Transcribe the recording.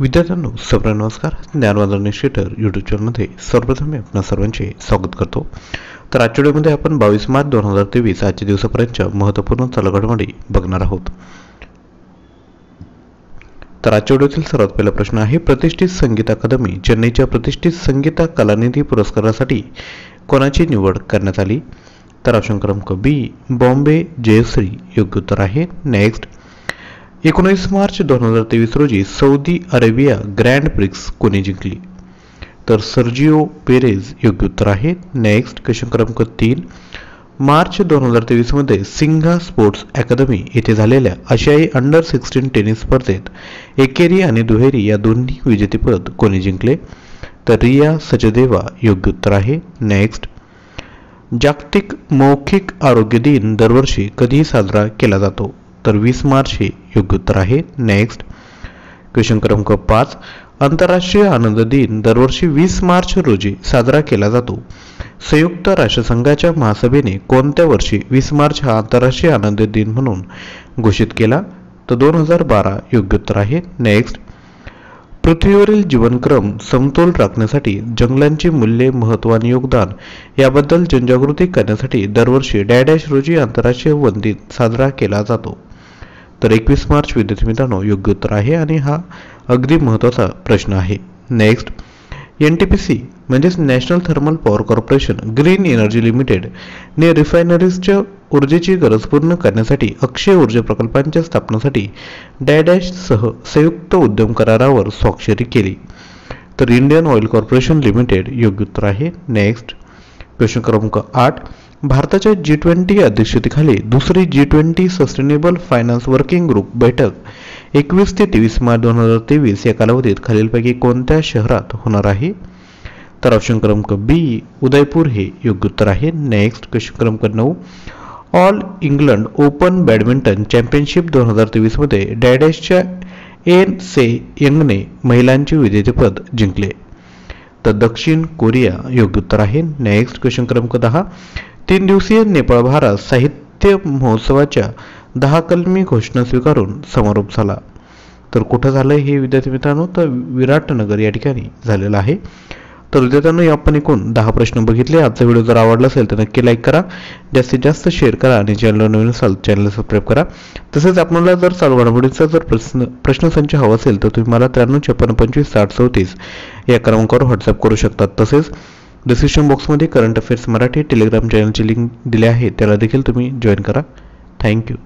विद्यार्थ्यांनो सर्व नमस्कार. ज्ञानवादन निश्चिटर यूट्यूब चॅनलमध्ये सर्वप्रथम मी आपणा सर्वांचे स्वागत करतो. तर आजच्या व्हिडिओमध्ये आपण बावीस मार्च दोन हजार तेवीस आजच्या दिवसापर्यंतच्या महत्त्वपूर्ण चालघडमडी बघणार आहोत. तर आजच्या व्हिडिओतील सर्वात पहिला प्रश्न आहे प्रतिष्ठित संगीत अकादमी चेन्नईच्या प्रतिष्ठित संगीता कलानिधी पुरस्कारासाठी कोणाची निवड करण्यात आली? तर ऑप्शन क्रमांक बी बॉम्बे जयश्री. योग्य उत्तर आहे नेक्स्ट एकोणीस मार्च दोन हजार तेवीस रोजी सौदी अरेबिया ग्रँड प्रिक्स कोणी जिंकली? तर सर्जिओ पेरेज योग्य उत्तर आहे. नेक्स्ट क्वेश्चन क्रमांक तीन. मार्च दोन हजार तेवीसमध्ये सिंघा स्पोर्ट्स अकादमी येथे झालेल्या आशियाई अंडर सिक्स्टीन टेनिस स्पर्धेत एकेरी आणि दुहेरी या दोन्ही विजेतेपद कोणी जिंकले? तर रिया सचदेवा योग्य उत्तर आहे. नेक्स्ट जागतिक मौखिक आरोग्य दिन दरवर्षी कधी साजरा केला जातो? तर वीस मार्च हे योग्य उत्तर आहे. नेक्स्ट क्वेश्चन क्रमांक पाच. आंतरराष्ट्रीय आनंद दिन दरवर्षी वीस मार्च रोजी साजरा केला जातो. संयुक्त राष्ट्रसंघाच्या महासभेने कोणत्या वर्षी वीस मार्च हा आंतरराष्ट्रीय आनंद दिन म्हणून घोषित केला? तर दोन हजार बारा योग्य उत्तर आहे. नेक्स्ट पृथ्वीवरील जीवनक्रम समतोल राखण्यासाठी जंगलांची मूल्ये महत्त्व योगदान याबद्दल जनजागृती करण्यासाठी दरवर्षी डॅडॅश रोजी आंतरराष्ट्रीय वन दिन साजरा केला जातो. तर एकवीस मार्च विद्यार्थी मित्रांनो योग्य उत्तर आहे आणि हा अगदी महत्त्वाचा प्रश्न आहे. Next N T P C म्हणजेच National Thermal Power Corporation Green Energy Limited ने रिफायनरीजच्या ऊर्जेची गरज पूर्ण करण्यासाठी अक्षय ऊर्जा प्रकल्पांच्या स्थापनेसाठी डॅडॅशसह संयुक्त उद्यम करारावर स्वाक्षरी केली. तर इंडियन ऑइल कॉर्पोरेशन लिमिटेड योग्य उत्तर आहे. नेक्स्ट क्वेश्चन क्रमांक आठ भारताच्या जी ट्वेंटी अध्यक्षतेखाली दुसरी G twenty sustainable finance working group बैठक एकवीस ते तेवीस मार्च दोन हजार तेवीस या कालावधीत खालीलपैकी कोणत्या शहरात होणार आहे? तर ऑप्शन क्रमांक बी उदयपूर हे योग्य उत्तर आहे. नेक्स्ट क्वेश्चन क्रमांक नऊ. All England Open badminton championship दोन हजार तेवीसमध्ये डॅडॅशच्या एन से यंगने महिलांचे विजेतेपद जिंकले. तर दक्षिण कोरिया योग्य उत्तर आहे. नेक्स्ट क्वेश्चन क्रमांक दहा. तीन दिवसीय नेपाळ भारत साहित्य महोत्सवाच्या दहा कलमी घोषणा स्वीकारून समारोप झाला. तर कुठं झालं हे विद्यार्थी मित्रांनो? तर विराटनगर या ठिकाणी झालेलं आहे. तर विद्यार्थ्यांनो आपण एकूण दहा प्रश्न बघितले. आजचा व्हिडिओ जर आवडला असेल तर नक्की लाईक करा. जास्तीत जास्त शेअर करा आणि चॅनलवर नवीन असाल चॅनल सबस्क्राईब करा. तसेच आपल्याला जर चालू घडामोडीचा जर प्रश्न प्रश्नसंच हवा असेल तर तुम्ही मला त्र्याण्णव छप्पन्न पंचवीस साठ चौतीस या क्रमांकावर व्हॉट्सअप करू शकतात तसेच डिस्क्रिप्शन बॉक्समध्ये करंट अफेअर्स मराठी टेलिग्राम चॅनलची लिंक दिली आहे. त्याला देखील तुम्ही जॉईन करा. थँक्यू